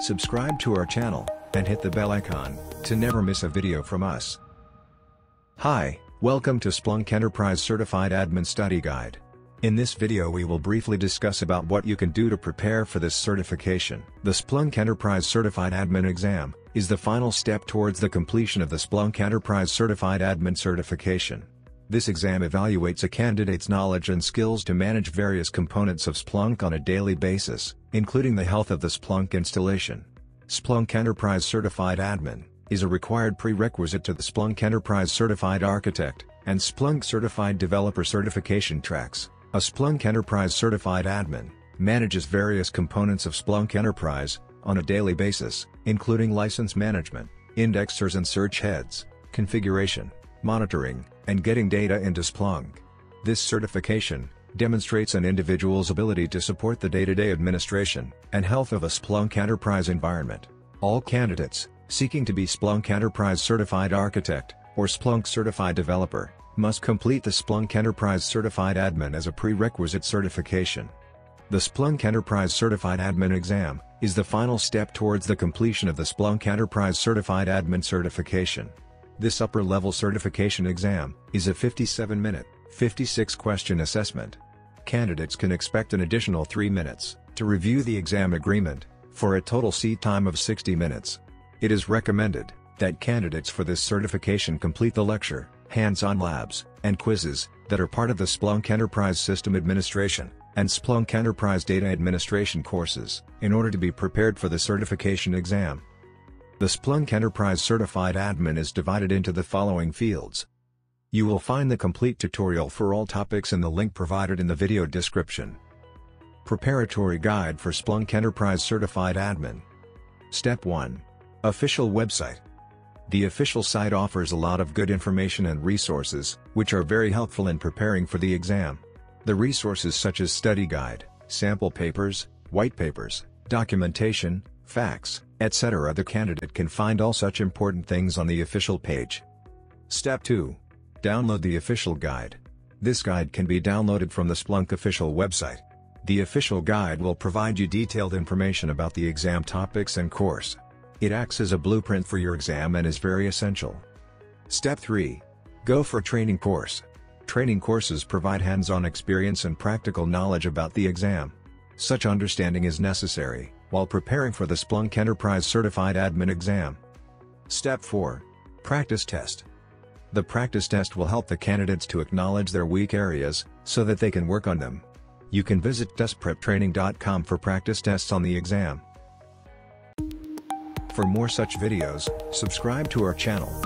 subscribe to our channel, and hit the bell icon, to never miss a video from us. Hi, welcome to Splunk Enterprise Certified Admin Study Guide. In this video we will briefly discuss about what you can do to prepare for this certification. The Splunk Enterprise Certified Admin exam is the final step towards the completion of the Splunk Enterprise Certified Admin certification. This exam evaluates a candidate's knowledge and skills to manage various components of Splunk on a daily basis, including the health of the Splunk installation. Splunk Enterprise Certified Admin is a required prerequisite to the Splunk Enterprise Certified Architect and Splunk Certified Developer certification tracks. A Splunk Enterprise Certified Admin manages various components of Splunk Enterprise on a daily basis, including license management, indexers and search heads, configuration, monitoring, and getting data into Splunk. This certification demonstrates an individual's ability to support the day-to-day administration and health of a Splunk Enterprise environment. All candidates seeking to be Splunk Enterprise Certified Architect or Splunk Certified Developer must complete the Splunk Enterprise Certified Admin as a prerequisite certification. The Splunk Enterprise Certified Admin exam is the final step towards the completion of the Splunk Enterprise Certified Admin certification. This upper-level certification exam is a 57-minute, 56-question assessment. Candidates can expect an additional 3 minutes to review the exam agreement, for a total seat time of 60 minutes. It is recommended that candidates for this certification complete the lecture, hands-on labs, and quizzes, that are part of the Splunk Enterprise System Administration, and Splunk Enterprise Data Administration courses, in order to be prepared for the certification exam. The Splunk Enterprise Certified Admin is divided into the following fields. You will find the complete tutorial for all topics in the link provided in the video description. Preparatory Guide for Splunk Enterprise Certified Admin Step 1. Official Website the official site offers a lot of good information and resources, which are very helpful in preparing for the exam. The resources such as study guide, sample papers, white papers, documentation, facts, etc. The candidate can find all such important things on the official page. Step 2. Download the official guide. This guide can be downloaded from the Splunk official website. The official guide will provide you detailed information about the exam topics and course. It acts as a blueprint for your exam and is very essential. Step 3. Go for training course. Training courses provide hands-on experience and practical knowledge about the exam. Such understanding is necessary, while preparing for the Splunk Enterprise Certified Admin exam. Step 4. Practice test. The practice test will help the candidates to acknowledge their weak areas, so that they can work on them. You can visit testpreptraining.com for practice tests on the exam. For more such videos, subscribe to our channel.